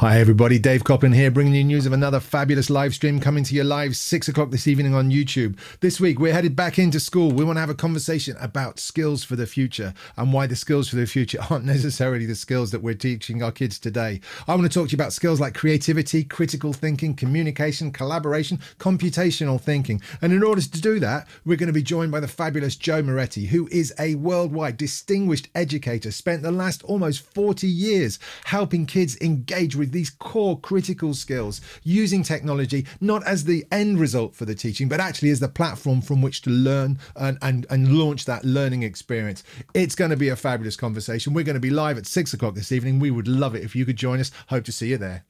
Hi, everybody. Dave Coplin here, bringing you news of another fabulous live stream coming to your live six o'clock this evening on YouTube. This week, we're headed back into school. We want to have a conversation about skills for the future and why the skills for the future aren't necessarily the skills that we're teaching our kids today. I want to talk to you about skills like creativity, critical thinking, communication, collaboration, computational thinking. And in order to do that, we're going to be joined by the fabulous Joe Moretti, who is a worldwide distinguished educator, spent the last almost 40 years helping kids engage with these core critical skills using technology not as the end result for the teaching, but actually as the platform from which to learn and, and, and launch that learning experience. It's going to be a fabulous conversation. We're going to be live at six o'clock this evening. We would love it if you could join us. Hope to see you there.